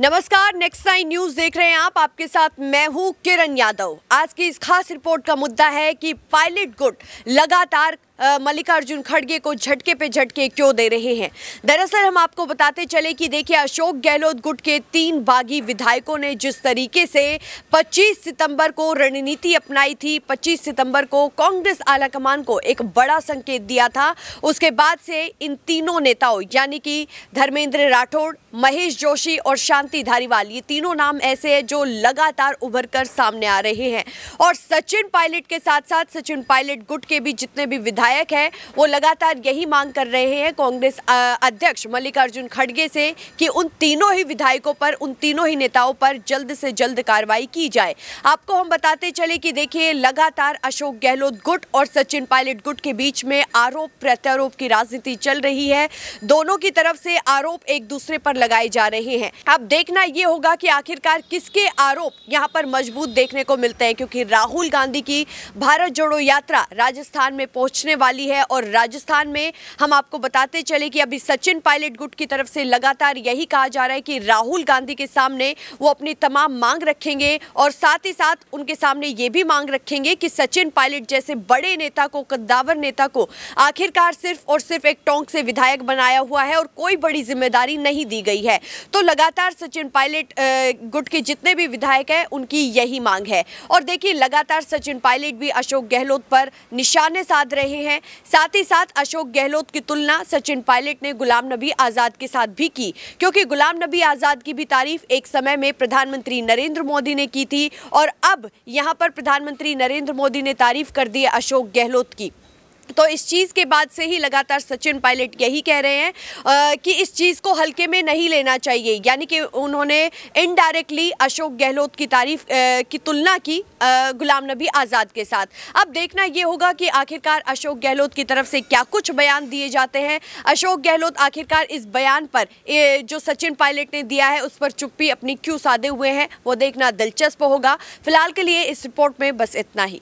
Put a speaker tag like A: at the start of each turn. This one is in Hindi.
A: नमस्कार नेक्स्ट नाइन न्यूज़ देख रहे हैं आप। आपके साथ मैं हूँ किरण यादव। आज की इस खास रिपोर्ट का मुद्दा है कि पायलट गुट लगातार मल्लिकार्जुन खड़गे को झटके पे झटके क्यों दे रहे हैं? दरअसल हम आपको बताते चले कि देखिए, अशोक गहलोत गुट के तीन बागी विधायकों ने जिस तरीके से 25 सितंबर को रणनीति अपनाई थी 25 सितंबर को कांग्रेस आलाकमान को एक बड़ा संकेत दिया था। उसके बाद से इन तीनों नेताओं, यानी कि धर्मेंद्र राठौड़, महेश जोशी और शांति धारीवाल, ये तीनों नाम ऐसे हैं जो लगातार उभर कर सामने आ रहे हैं। और सचिन पायलट के साथ साथ सचिन पायलट गुट के भी जितने भी विधायक विधायक है, वो लगातार यही मांग कर रहे हैं कांग्रेस अध्यक्ष मल्लिकार्जुन खड़गे से कि उन तीनों ही विधायकों पर, उन तीनों ही नेताओं पर जल्द से जल्द कार्रवाई की जाए। आपको हम बताते चले कि देखिए, लगातार अशोक गहलोत गुट और सचिन पायलट गुट के बीच में आरोप प्रत्यारोप की राजनीति चल रही है। दोनों की तरफ़ से आरोप एक दूसरे पर लगाए जा रहे हैं। अब देखना ये होगा कि आखिरकार किसके आरोप यहाँ पर मज़बूत देखने को मिलते हैं, क्योंकि राहुल गांधी की भारत जोड़ो यात्रा राजस्थान में पहुँचने वाली है और राजस्थान में हम आपको बताते चले कि अभी सचिन पायलट गुट की तरफ़ से लगातार यही कहा जा रहा है कि राहुल गांधी के सामने वो अपनी तमाम मांग रखेंगे और साथ ही साथ उनके सामने ये भी मांग रखेंगे कि सचिन पायलट जैसे बड़े नेता को, कद्दावर नेता को आखिरकार सिर्फ़ और सिर्फ़ एक टोंक से विधायक बनाया हुआ है और कोई बड़ी ज़िम्मेदारी नहीं दी गई है। तो लगातार सचिन पायलट गुट के जितने भी विधायक हैं, उनकी यही मांग है। और देखिए, लगातार सचिन पायलट भी अशोक गहलोत पर निशाने साध रहे हैं। साथ ही साथ अशोक गहलोत की तुलना सचिन पायलट ने गुलाम नबी आज़ाद के साथ भी की, क्योंकि गुलाम नबी आज़ाद की भी तारीफ़ एक समय में प्रधानमंत्री नरेंद्र मोदी ने की थी और अब यहाँ पर प्रधानमंत्री नरेंद्र मोदी ने तारीफ़ कर दी अशोक गहलोत की। तो इस चीज़ के बाद से ही लगातार सचिन पायलट यही कह रहे हैं आ, कि इस चीज़ को हल्के में नहीं लेना चाहिए। यानी कि उन्होंने इनडायरेक्टली अशोक गहलोत की तारीफ़ की तुलना की आ, गुलाम नबी आज़ाद के साथ। अब देखना ये होगा कि आखिरकार अशोक गहलोत की तरफ़ से क्या कुछ बयान दिए जाते हैं। अशोक गहलोत आखिरकार इस बयान पर ए, जो सचिन पायलट ने दिया है उस पर चुप्पी अपनी क्यों साधे हुए हैं वो देखना दिलचस्प होगा। फ़िलहाल के लिए इस रिपोर्ट में बस इतना ही।